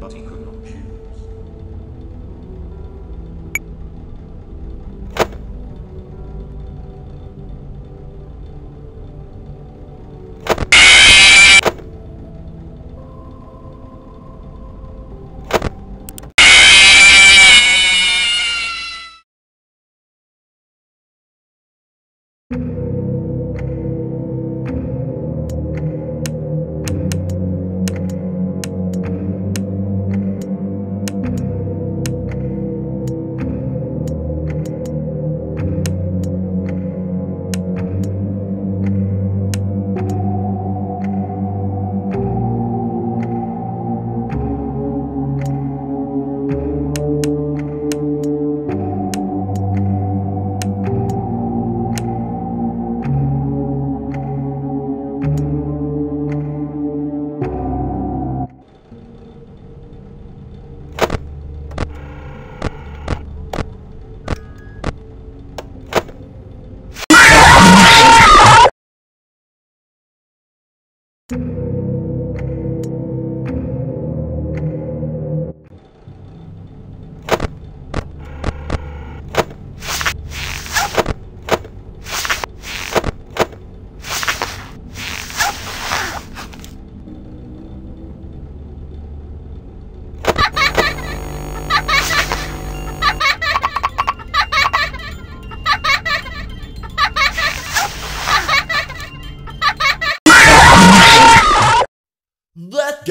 But That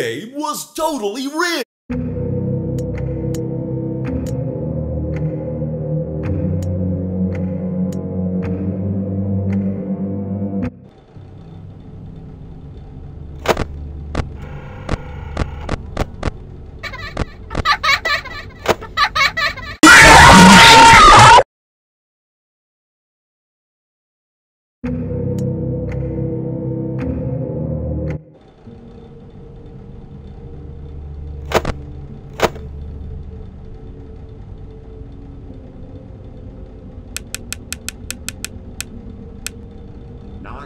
game was totally rigged!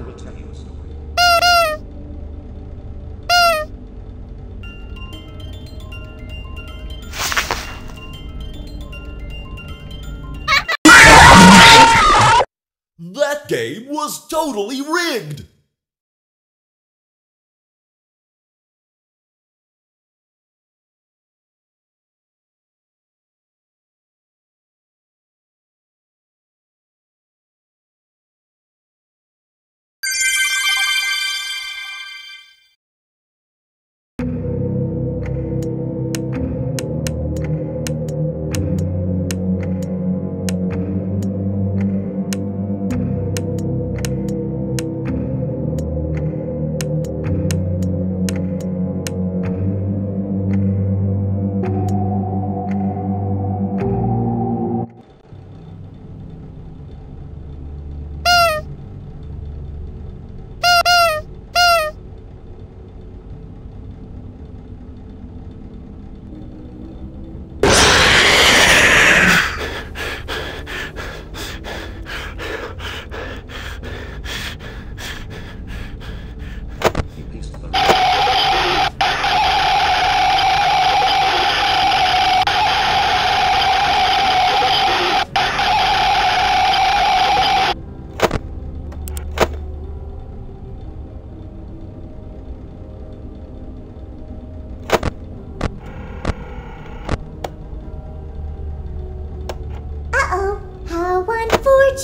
I will tell you a story. That game was totally rigged!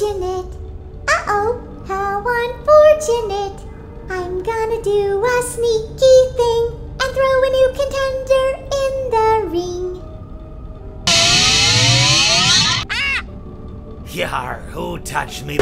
Unfortunate. Uh-oh, how unfortunate. I'm gonna do a sneaky thing and throw a new contender in the ring. Yar, who touched me?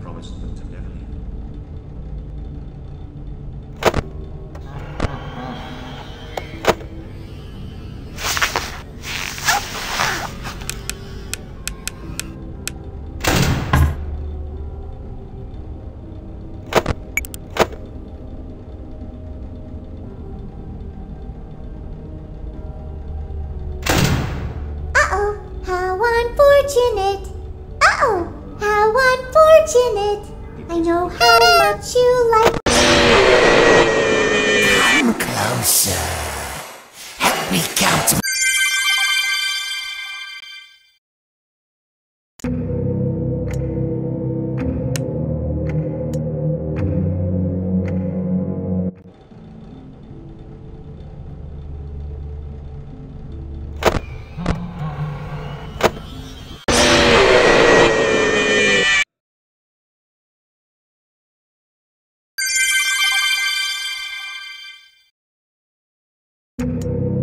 Promised them to never leave. Uh-oh, how unfortunate. How unfortunate. I know how much you like Come closer. Admit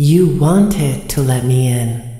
You wanted to let me in.